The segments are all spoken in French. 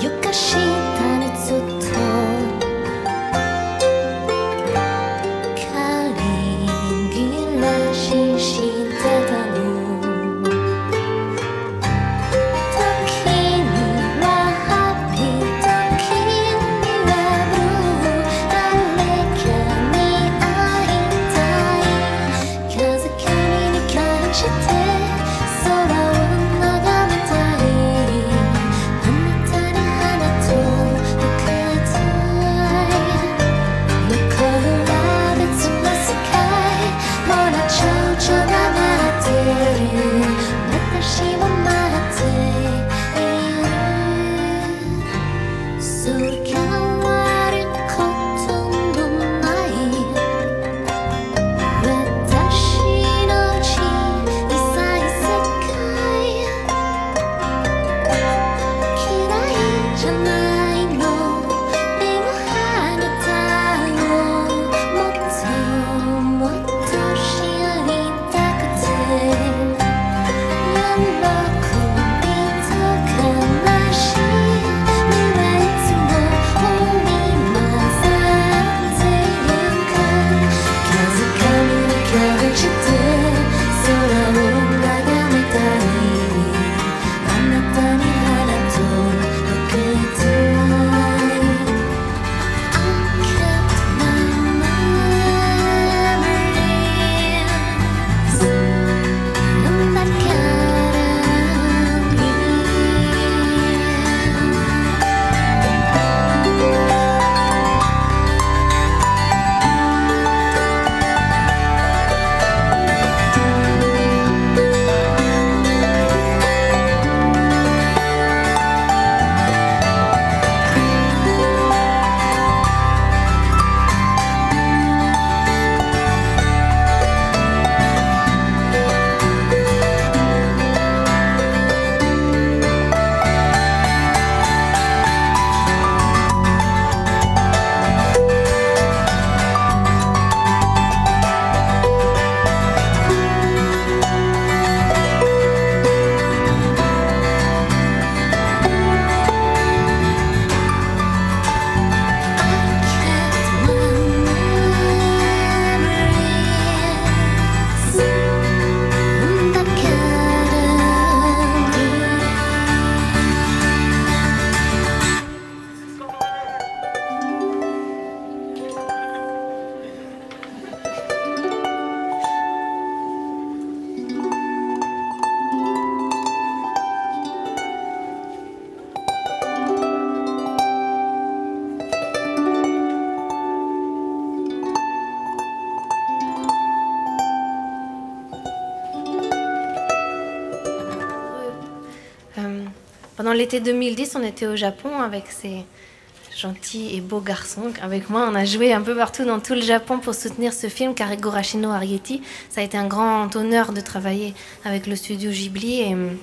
you Pendant l'été 2010, on était au Japon avec ces gentils et beaux garçons. Avec moi, on a joué un peu partout dans tout le Japon pour soutenir ce film, car Gorashino ça a été un grand honneur de travailler avec le studio Ghibli et hum,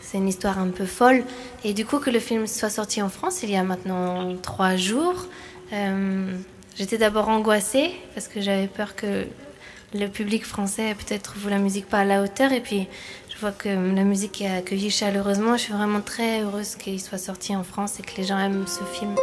c'est une histoire un peu folle. Et du coup, que le film soit sorti en France il y a maintenant trois jours, euh, j'étais d'abord angoissée parce que j'avais peur que le public français peut-être trouve la musique pas à la hauteur. Et puis, vois que la musique est accueillie chaleureusement. Je suis vraiment très heureuse qu'il soit sorti en France et que les gens aiment ce film.